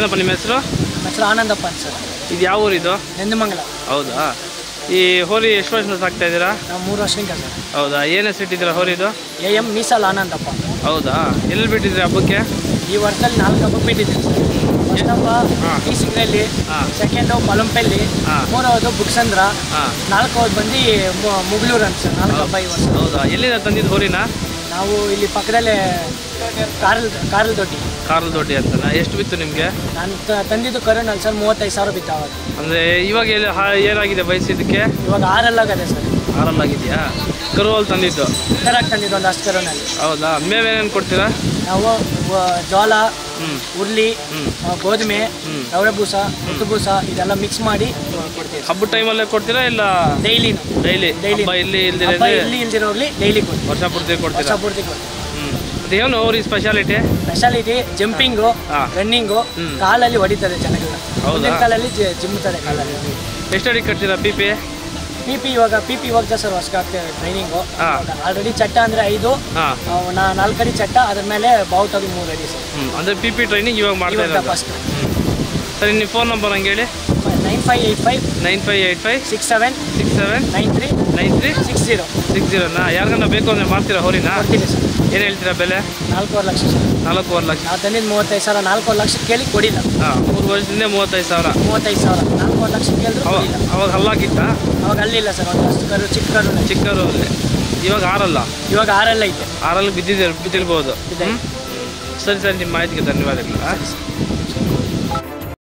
ಏನಪ್ಪ ನಿಮ್ಮ ಹೆಸರು? ಹೆಸರು ಆನಂದಪ್ಪ ಅಂತ ಸರ್. ಇದು ಯಾವ ಊರಿದು ನೆಂದಮಂಗಲ. ಹೌದಾ? ಈ ಹೋರಿ ಎಷ್ಟು ವರ್ಷದಿಂದ ಸಾಕ್ತಾ ಇದ್ದೀರಾ? ನಾವು ಮೂರು ವರ್ಷದಿಂದ ಸರ್. ಹೌದಾ? ಏನು ಹೆಸರು ಇಟ್ಟಿದ್ದೀರಾ ಹೋರಿದು ಎ ಎಂ ಮೀಸಲ್ ಆನಂದಪ್ಪ. ಹೌದಾ? ಎಲ್ಲಿ ಬಿಟ್ಟಿದ್ರಿ ಹಬ್ಬಕ್ಕೆ? ಈ ವರ್ಷದಲ್ಲಿ ನಾಲ್ಕು ಹಬ್ಬಕ್ಕೆ ಬಿಟ್ಟಿದ್ದೀನಿ ಸರ್. ಹಾ. ಈ ಸಿಂಗಲ್ಲಿ ಸೆಕೆಂಡ್ ಪಲಂಪಲ್ಲಿ. ಮೂರವದು ಬುಕ್ಸಂದ್ರ ನಾಲ್ಕವದು ಬಂದು ಮುಗಳೂರು ಅಂತ ಸರ್ ನಾಲ್ಕು ವರ್ಷ ಹೌದಾ? ಎಲ್ಲಿಂದ ತಂದಿದ್ದು ಹೋರಿನ ನಾವು ಇಲ್ಲಿ ಪಕ್ಕದಲ್ಲೇ ಕಾರಲ್ ಕಾರಲ್ ದೊಡ್ಡಿ. ಕಾರಲ್ ದೊಡ್ಡಿ ಅಂತನಾ? ಎಷ್ಟು ಬಿತ್ತು ನಿಮಗೆ? ನಾನು ತಂದಿದ್ದು ತಂದಿದ್ದು ಕರೋನಲ್ಲಿ ಸರ್ ಮೂವತ್ತೈದು ಸಾವಿರ ಬಿತ್ತು ಅವಾಗ ಅಂದರೆ ಇವಾಗ ಏನಾಗಿದೆ ವಯಸ್ಸಿದ್ದಕ್ಕೆ ಇವಾಗ ಆರಲ್ಲಾಗದೆ ಸರ್. ಆರಲ್ಲಾಗಿದೆಯಾ ಕರುವಲ್ಲಿ ತಂದಿದ್ದು? ತಂದಿದ್ದು ಒಂದು ಅಷ್ಟು ಕರುನಲ್ಲಿ. ಹೌದಾ? ಮೇವೇನೇನು ಕೊಡ್ತೀರಾ? ನಾವು ಜೋಳ ಉರ್ಲಿ ಗೋಧುಮೆ. ರವಳೆ ಬೂಸ ಮುತ್ತು ಬೂಸ ಇದೆಲ್ಲ ಮಿಕ್ಸ್ ಮಾಡಿ ಕೊಡ್ತೀವಿ. ಹಬ್ಬದ ಟೈಮಲ್ಲೇ ಕೊಡ್ತೀರಾ ಇಲ್ಲ ಡೈಲಿ ಡೈಲಿ ಡೈಲಿ ಇಲ್ಲಿ ಇಲ್ದಿರ ಇಲ್ಲಿ ಇಲ್ದಿರೋಗ್ಲಿ ಡೈಲಿ ಕೊಡ್ತೀವಿ. ವರ್ಷ ಪೂರ್ತಿ ವರ್ಷ ಕೊಡ್ತೀರಾ? ಪೂರ್ತಿ ಕೊಡ್ತೀವಿ. ಅದೇನು ಹೋರಿ ಸ್ಪೆಷಾಲಿಟಿ ಸ್ಪೆಷಾಲಿಟಿ ಜಂಪಿಂಗು. ರನ್ನಿಂಗು ಕಾಲಲ್ಲಿ ಹೊಡಿತಾರೆ ಜನಗಳ. ಕಾಲಲ್ಲಿ ಜಿಮ್ತಾರೆ ಕಾಲಲ್ಲಿ. ಎಷ್ಟಡಿ ಕಟ್ತೀರಾ ಪಿ ಪಿ ಪಿ ಪಿ ಇವಾಗ ಪಿ ಪಿ ಇವಾಗ ಸರ್ ಹೊಸ ಆಗ್ತೇವೆ ಟ್ರೈನಿಂಗು. ಆಲ್ರೆಡಿ ಚಟ್ಟ ಅಂದ್ರೆ ಐದು. ನಾಲ್ಕಡಿ ಚಟ್ಟ ಅದ್ರ ಮೇಲೆ ಬಾವುಟದು ಮೂರು ಅಡಿ ಸರ್ ಅಂದರೆ ಪಿ ಪಿ ಟ್ರೈನಿಂಗ್ ಇವಾಗ ಮಾಡ್ತಾ ಇದ್ದಾರೆ ಫಸ್ಟ್ ಸರ್ ನಿಮ್ಮ ಫೋನ್ ನಂಬರ್ ಹಂಗೆ ಹೇಳಿ. Nine five eight five nine five eight five six seven six seven nine three nine three six zero six ಜೀರೋನಾ ಯಾರಿಗನ್ನ ಬೇಕು ಅಂದರೆ ಮಾಡ್ತೀರಾ ಹೋರಿನ? ಸರ್ ಏನು ಹೇಳ್ತೀರಾ ಬೆಲೆ? ನಾಲ್ಕೂವರೆ ಲಕ್ಷ ನಾಲ್ಕೂವರೆ ಲಕ್ಷ. ಆ ತಂದಿದ್ದು ಮೂವತ್ತೈದು ಸಾವಿರ ನಾಲ್ಕೂವರೆ ಲಕ್ಷ ಕೇಳಿ ಕೊಡಿಲ್ಲ. ಹಾಂ ಮೂರು ವರ್ಷದಿಂದ ಮೂವತ್ತೈದು ಸಾವಿರ. ಮೂವತ್ತೈದು ಸಾವಿರ. ನಾಲ್ಕೂವರೆ ಲಕ್ಷ ಕೇಳಿದ್ರು ಕೊಡಿಲ್ಲ. ಅವಾಗ ಹಲ್ಲಾಗಿತ್ತ? ಅವಾಗ ಅಲ್ಲಿಲ್ಲ ಸರ್ ಒಂದು ಅಷ್ಟು ಕರು ಚಿಕ್ಕ ಕರು ಚಿಕ್ಕರು ಅಲ್ಲಿ ಇವಾಗ ಆರಲ್ಲ? ಇವಾಗ ಆರಲ್ಲ ಐತೆ. ಆರಲ್ಲಿ ಬಿದ್ದಿದೆ ಬಿದ್ದಿರ್ಬೋದು? ಸರಿ ಸರಿ ನಿಮ್ಮ ಮಾಹಿತಿಗೆ ಧನ್ಯವಾದಗಳು